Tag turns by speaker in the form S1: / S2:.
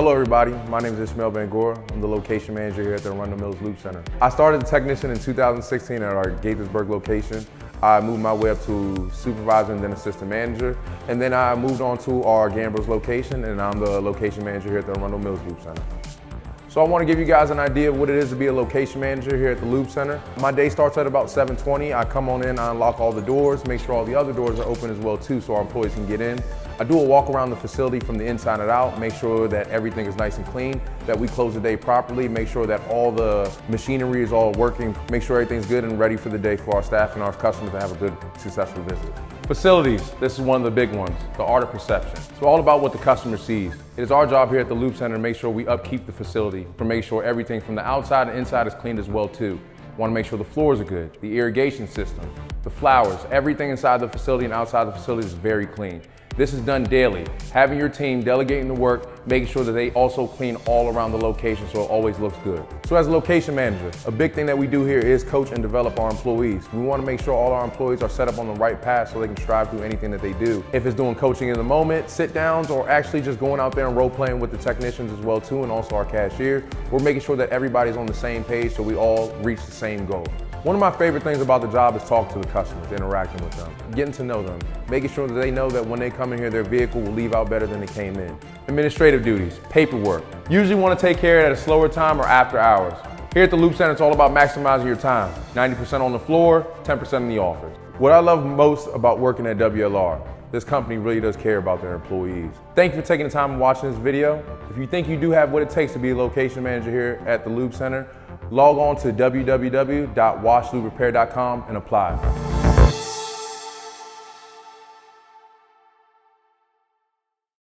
S1: Hello everybody, my name is Ismail Bangura. I'm the location manager here at the Arundel Mills Lube Center. I started as a technician in 2016 at our Gaithersburg location. I moved my way up to supervisor and then assistant manager. And then I moved on to our Gambrills location and I'm the location manager here at the Arundel Mills Lube Center. So I want to give you guys an idea of what it is to be a location manager here at the Lube Center. My day starts at about 7.20. I come on in, I unlock all the doors, make sure all the other doors are open as well too so our employees can get in. I do a walk around the facility from the inside and out, make sure that everything is nice and clean, that we close the day properly, make sure that all the machinery is all working, make sure everything's good and ready for the day for our staff and our customers to have a good, successful visit. Facilities, this is one of the big ones, the art of perception. It's all about what the customer sees. It is our job here at the Lube Center to make sure we upkeep the facility, to make sure everything from the outside and inside is cleaned as well too. Want to make sure the floors are good, the irrigation system, the flowers, everything inside the facility and outside the facility is very clean. This is done daily. Having your team delegating the work, making sure that they also clean all around the location so it always looks good. So as a location manager, a big thing that we do here is coach and develop our employees. We want to make sure all our employees are set up on the right path so they can strive through anything that they do. If it's doing coaching in the moment, sit downs, or actually just going out there and role playing with the technicians as well too, and also our cashier, we're making sure that everybody's on the same page so we all reach the same goal. One of my favorite things about the job is talking to the customers, interacting with them, getting to know them, making sure that they know that when they come in here, their vehicle will leave out better than they came in. Administrative duties, paperwork. Usually want to take care of it at a slower time or after hours. Here at the Lube Center, it's all about maximizing your time. 90% on the floor, 10% in the office. What I love most about working at WLR, this company really does care about their employees. Thank you for taking the time and watching this video. If you think you do have what it takes to be a location manager here at the Lube Center, log on to www.washluberepair.com and apply.